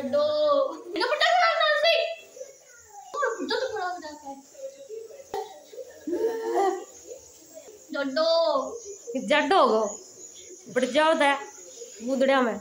डड्डो इन्हें पटा खड़ा कर दे। और बुड्ढा तो खड़ा हो जाता है डड्डो जड्डो गो बढ़ जाओ दे बुदड़िया में।